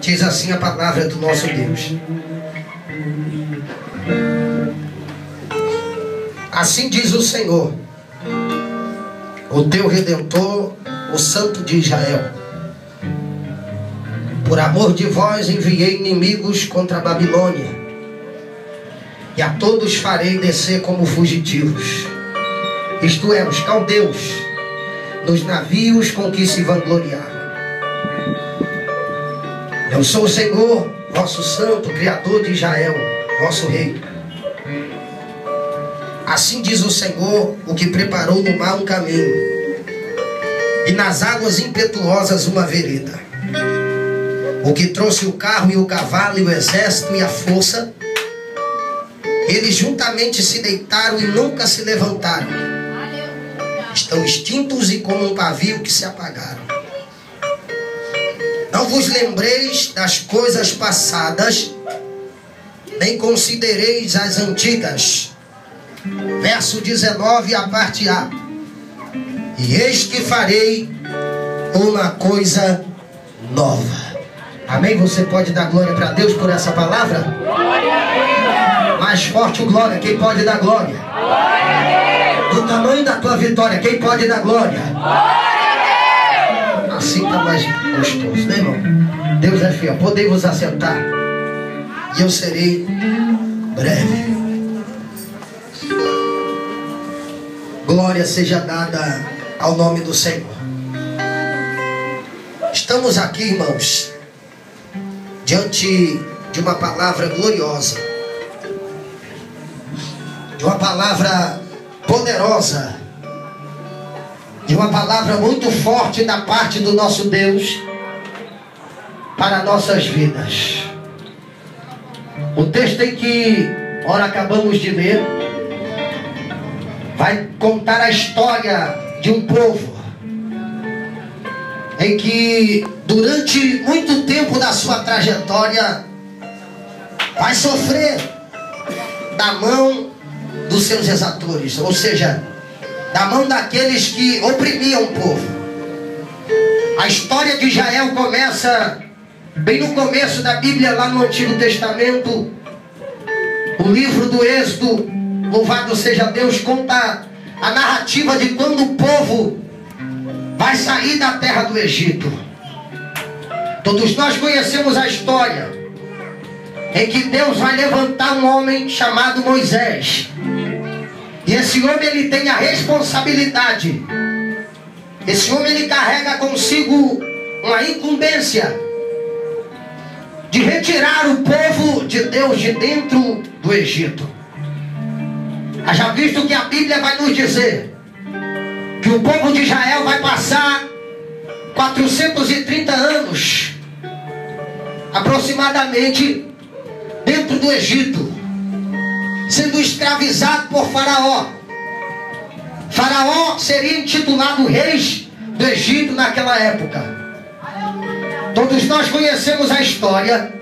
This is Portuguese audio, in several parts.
Diz assim a palavra do nosso Deus. Assim diz o Senhor, o teu redentor, o Santo de Israel. Por amor de vós enviei inimigos contra a Babilônia, e a todos farei descer como fugitivos, isto é, os caldeus, nos navios com que se vangloriaram. Eu sou o Senhor, vosso Santo, Criador de Israel, vosso Rei. Assim diz o Senhor, o que preparou no mar um caminho, e nas águas impetuosas uma vereda. O que trouxe o carro e o cavalo e o exército e a força, eles juntamente se deitaram e nunca se levantaram. Estão extintos e como um pavio que se apagaram. Não vos lembreis das coisas passadas, nem considereis as antigas verso 19, a parte A. E eis que farei uma coisa nova. Amém? Você pode dar glória para Deus por essa palavra? Mais forte o glória. Quem pode dar glória? glória Do tamanho da tua vitória. Quem pode dar glória? glória assim está mais gostoso, né, irmão? Deus é fiel. Podei vos assentar. E eu serei breve. Glória seja dada ao nome do Senhor. Estamos aqui, irmãos, diante de uma palavra gloriosa, de uma palavra poderosa, de uma palavra muito forte da parte do nosso Deus para nossas vidas. O texto em que ora acabamos de ler vai contar a história de um povo em que durante muito tempo da sua trajetória vai sofrer da mão dos seus exatores, ou seja, da mão daqueles que oprimiam o povo. A história de Israel começa bem no começo da Bíblia, lá no Antigo Testamento, o livro do Êxodo, Louvado seja Deus, conta a narrativa de quando o povo vai sair da terra do Egito. Todos nós conhecemos a história em que Deus vai levantar um homem chamado Moisés. Esse homem ele tem a responsabilidade. Esse homem ele carrega consigo uma incumbência de retirar o povo de Deus de dentro do Egito. Haja visto que a Bíblia vai nos dizer que o povo de Israel vai passar 430 anos aproximadamente dentro do Egito, sendo escravizado por Faraó. Faraó seria intitulado reis do Egito naquela época. Todos nós conhecemos a história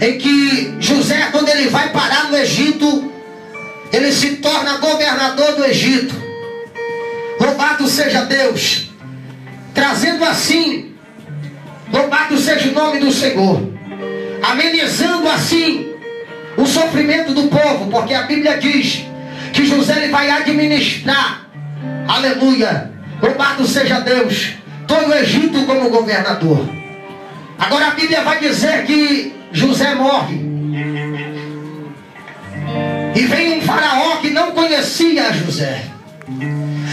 em que José, quando ele vai parar no Egito, ele se torna governador do Egito. Louvado seja Deus, trazendo assim, louvado seja o nome do Senhor, amenizando assim o sofrimento do povo, porque a Bíblia diz que José ele vai administrar, aleluia, louvado seja Deus, todo o Egito como governador. Agora a Bíblia vai dizer que José morre. E vem um faraó que não conhecia José.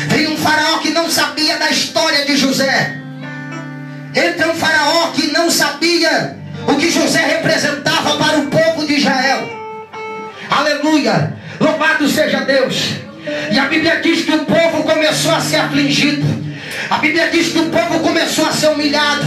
Vem um faraó que não sabia da história de José. Entra um faraó que não sabia o que José representava para o povo de Israel. Aleluia! Louvado seja Deus. E a Bíblia diz que o povo começou a ser afligido. A Bíblia diz que o povo começou a ser humilhado.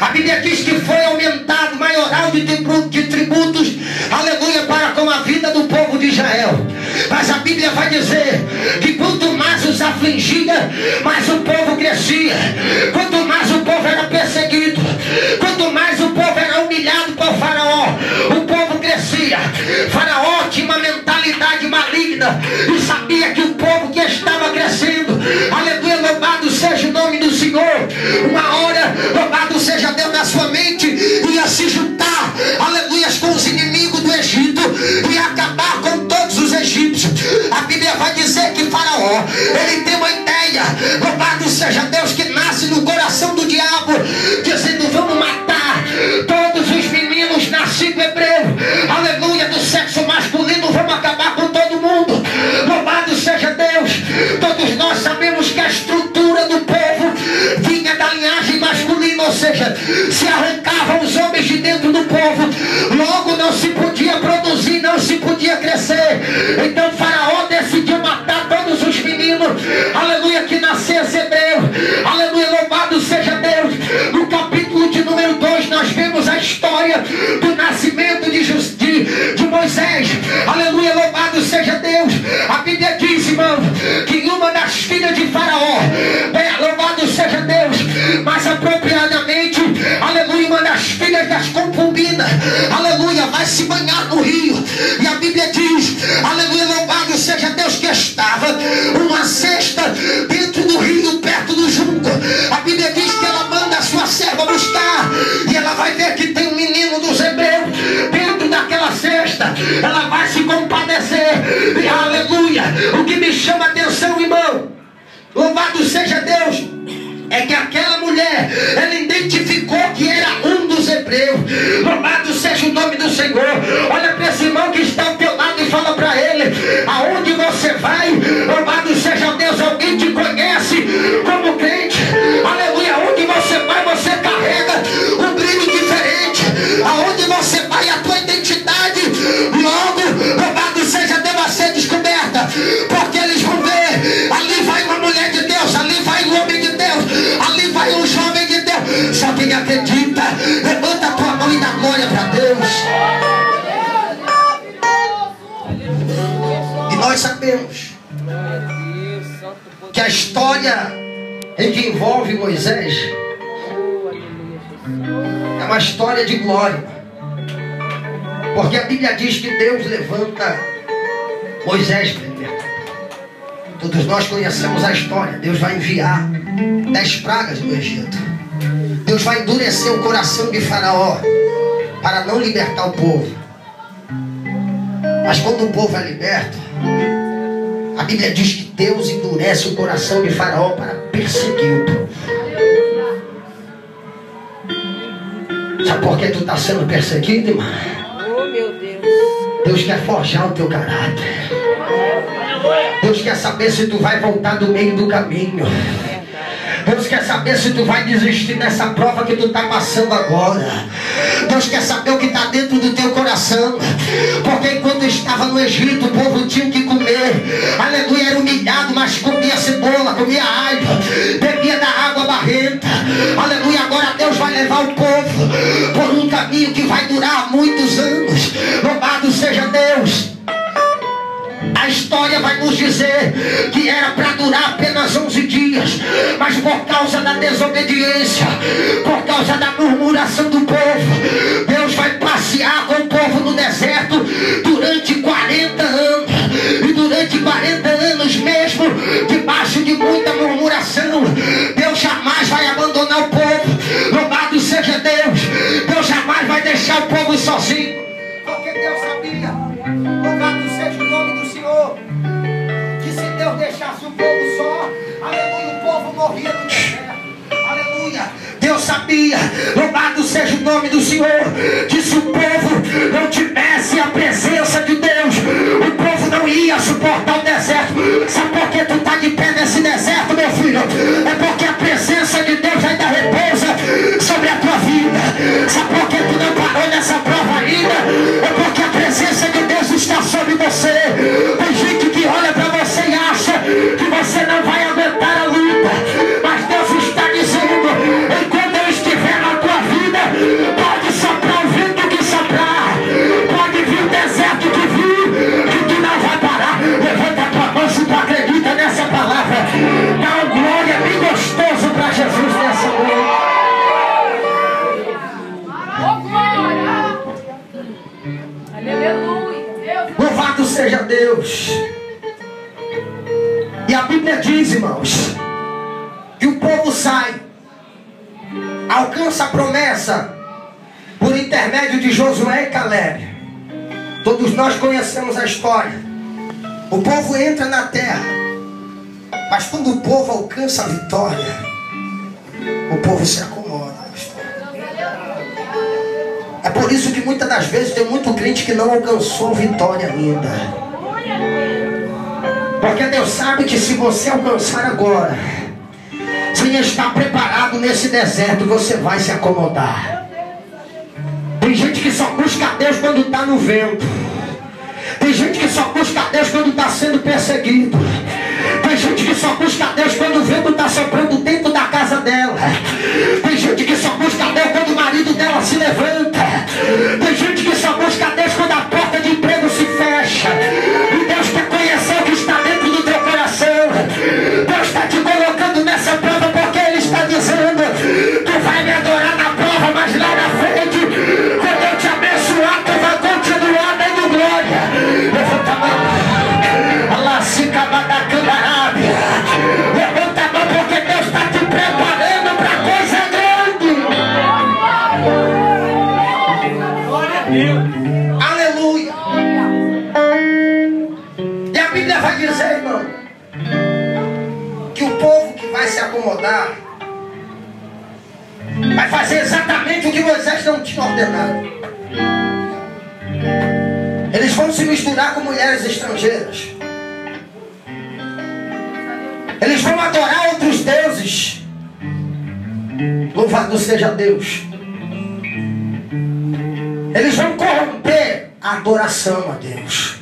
A Bíblia diz que foi aumentado maioral de tributos, aleluia, para com a vida do povo de Israel. Mas a Bíblia vai dizer que quanto mais os afligia, mais o povo crescia. Quanto mais o povo era perseguido, quanto mais o povo era humilhado por Faraó, o povo crescia. Faraó tinha uma mentalidade maligna e sabia que o povo que estava crescendo, aleluia, louvado seja o nome se arrancavam os homens de dentro do povo, logo não se podia produzir, não se podia crescer. Então Faraó decidiu matar todos os meninos, aleluia, que nascesse hebreu, aleluia, louvado seja Deus. No capítulo de número 2, nós vemos a história do nascimento de, de, de Moisés, aleluia, louvado seja Deus. A Bíblia diz, irmão, que uma das filhas de Faraó, louvado seja Deus, apropriadamente, aleluia, uma filhas das concubinas, aleluia, vai se banhar no rio. E a Bíblia diz, aleluia, louvado seja Deus, que estava uma cesta dentro do rio, perto do junco. A Bíblia diz que ela manda a sua serva buscar, e ela vai ver que tem um menino dos hebreus dentro daquela cesta. Ela vai se compadecer, e aleluia. O que me chama atenção, irmão, louvado seja Deus é que aquela mulher, ela identificou que era um dos hebreus. Louvado seja o nome do Senhor. Olha para esse irmão que está ao teu lado e fala para ele: aonde você vai, que a história em que envolve Moisés é uma história de glória. Porque a Bíblia diz que Deus levanta Moisés primeiro. Todos nós conhecemos a história. Deus vai enviar dez pragas no Egito. Deus vai endurecer o coração de Faraó para não libertar o povo. Mas quando o povo é liberto, a Bíblia diz que Deus endurece o coração de Faraó para perseguir o povo. Sabe por que tu está sendo perseguido, irmão? Oh, meu Deus. Deus quer forjar o teu caráter. Deus quer saber se tu vai voltar do meio do caminho. Deus quer saber se tu vai desistir dessa prova que tu está passando agora. Deus quer saber o que está dentro do teu coração. Porque enquanto estava no Egito, o povo tinha que comer. Aleluia, era humilhado, mas comia cebola, comia alho, bebia da água barrenta. Aleluia, agora Deus vai levar o povo por um caminho que vai durar muitos anos. Louvado seja Deus. A história vai nos dizer que era para durar apenas 11 dias, mas por causa da desobediência, por causa da murmuração do povo, Deus vai passear com o povo no deserto durante 40 anos. E durante 40 anos mesmo, debaixo de muita murmuração, Deus jamais vai abandonar o povo. Louvado seja Deus. Deus jamais vai deixar o povo sozinho. Porque Deus Deixasse o povo só, aleluia, o povo morria no deserto. Aleluia. Deus sabia, louvado seja o nome do Senhor, que se o povo não tivesse a presença de Deus, o povo não ia suportar o deserto. Sabe por que tu está de pé nesse deserto, meu filho? É porque a presença de Deus ainda repousa sobre a tua vida. Sabe por que tu não parou nessa prova ainda? É porque a presença de Deus está sobre você. Bíblia diz, irmãos, que o povo sai, alcança a promessa por intermédio de Josué e Caleb. Todos nós conhecemos a história. O povo entra na terra, mas quando o povo alcança a vitória, o povo se acomoda. É por isso que muitas das vezes tem muito crente que não alcançou vitória ainda. Porque Deus sabe que se você alcançar agora, sem estar preparado nesse deserto, você vai se acomodar. Tem gente que só busca Deus quando está no vento. Tem gente que só busca Deus quando está sendo perseguido. Tem gente que só busca Deus quando o vento está soprando dentro da casa dela. Tem gente que só busca Deus quando o marido dela se levanta. Tem gente que só busca Deus quando a porta de emprego se fecha. Eles vão se misturar com mulheres estrangeiras. Eles vão adorar outros deuses. Louvado seja Deus. Eles vão corromper a adoração a Deus.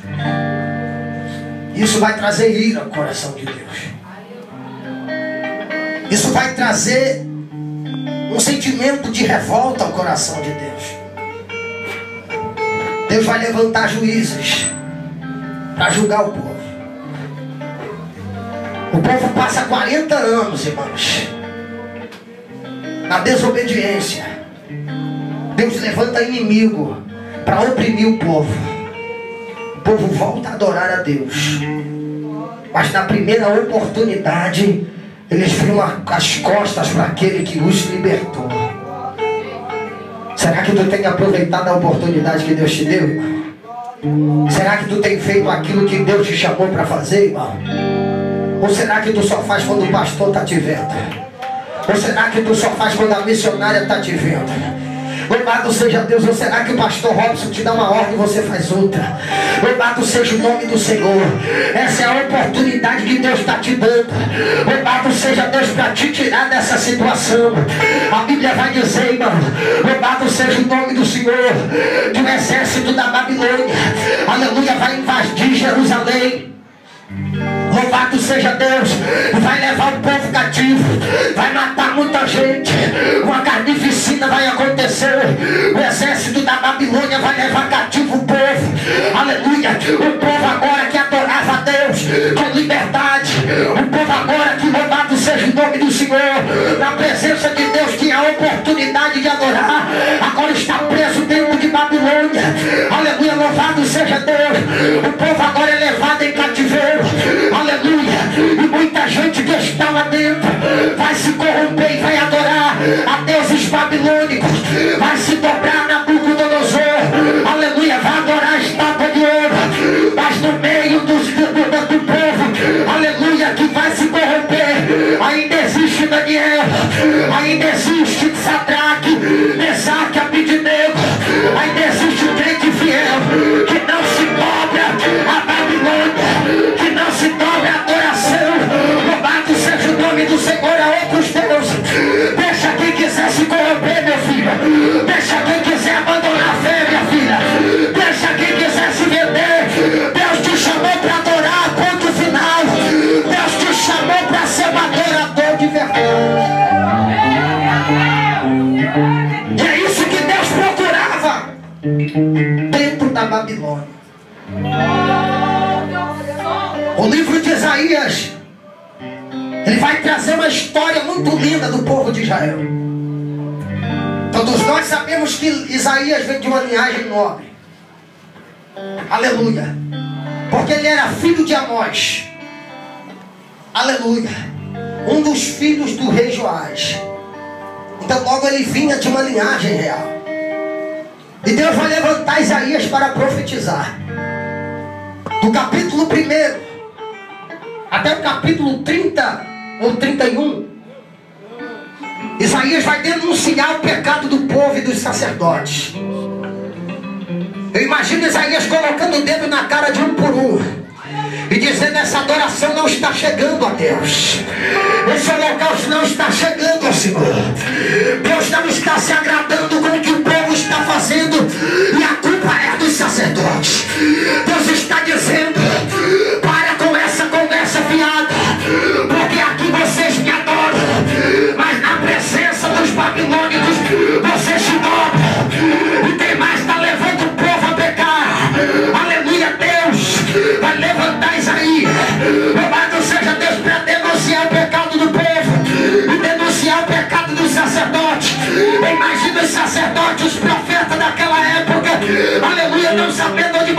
Isso vai trazer ira ao coração de Deus. Isso vai trazer um sentimento de revolta ao coração de Deus. Deus vai levantar juízes para julgar o povo. O povo passa 40 anos, irmãos, na desobediência. Deus levanta inimigo para oprimir o povo. O povo volta a adorar a Deus. Mas na primeira oportunidade, eles viram as costas para aquele que os libertou. Será que tu tem aproveitado a oportunidade que Deus te deu, irmão? Será que tu tem feito aquilo que Deus te chamou para fazer, irmão? Ou será que tu só faz quando o pastor está te vendo? Ou será que tu só faz quando a missionária está te vendo? Louvado seja Deus, ou será que o pastor Robson te dá uma ordem e você faz outra? Louvado seja o nome do Senhor. Essa é a oportunidade que Deus está te dando. Louvado seja Deus para te tirar dessa situação. A Bíblia vai dizer, irmão, louvado seja o nome do Senhor, que o exército da Babilônia, aleluia, vai invadir Jerusalém. Louvado seja Deus, vai levar o povo cativo, vai acontecer, o exército da Babilônia vai levar cativo o povo, aleluia, o povo agora que adorava a Deus com liberdade, o povo agora que louvado seja o nome do Senhor, na presença de Deus tinha a oportunidade de adorar, agora está preso dentro de Babilônia, aleluia, louvado seja Deus, o povo agora é levado em. Muita gente que está lá dentro vai se corromper e vai adorar a deuses babilônicos, vai se dobrar na Nabucodonosor, sabemos que Isaías vem de uma linhagem nobre. Aleluia. Porque ele era filho de Amós. Aleluia. Um dos filhos do rei Joás. Então logo ele vinha de uma linhagem real. E Deus vai levantar Isaías para profetizar. Do capítulo 1 até o capítulo 30 ou 31, Isaías vai denunciar o pecado do povo e dos sacerdotes. Eu imagino Isaías colocando o dedo na cara de um por um e dizendo: essa adoração não está chegando a Deus. Esse holocausto não está chegando ao Senhor. Deus não está se agradando com o que o povo está fazendo e a culpa é dos sacerdotes. Deus está dizendo: Aleluia, não sabendo onde